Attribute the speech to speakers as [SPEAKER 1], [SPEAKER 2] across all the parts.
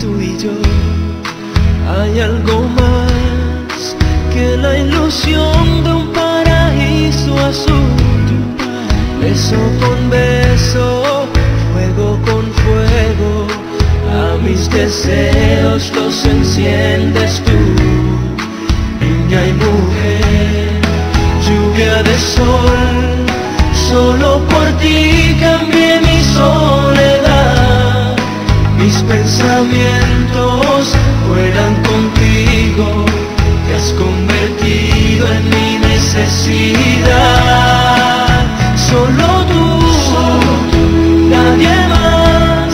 [SPEAKER 1] tú y yo. Hay algo más que la ilusión de un paraíso azul. Beso con beso, fuego con fuego, a mis deseos los enciendes tú, niña y mujer, lluvia de sol, pensamientos vuelan contigo, te has convertido en mi necesidad. Solo tú, Solo tú. nadie más,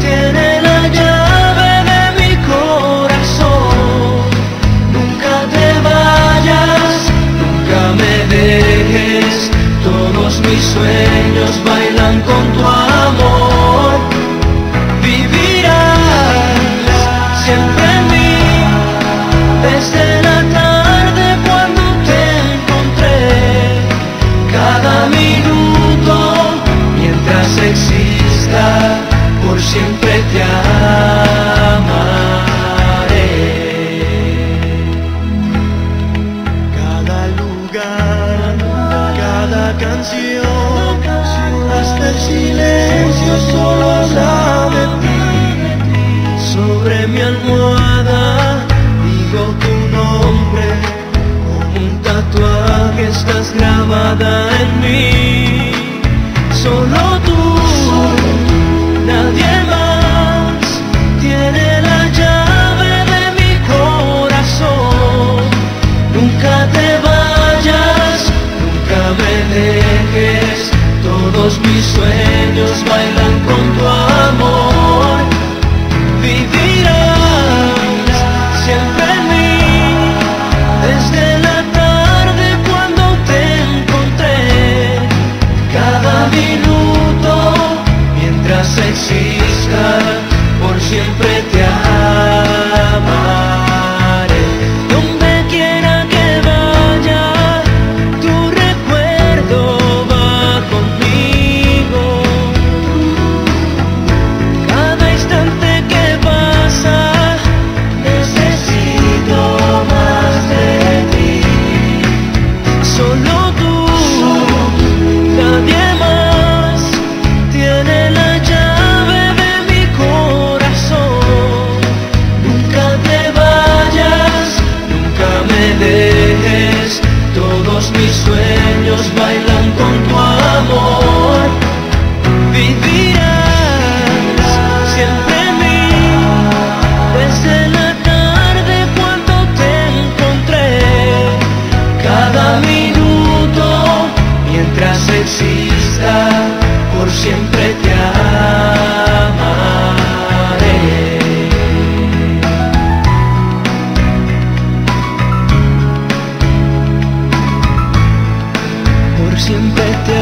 [SPEAKER 1] tiene la llave de mi corazón. Nunca te vayas, nunca me dejes, todos mis sueños bailan con tu amor. best en mí, solo tú, nadie más tiene la llave de mi corazón. Nunca te vayas, nunca me dejes, todos mis sueños bailan con tu amor. said she cada minuto, mientras exista, por siempre te amaré. Por siempre te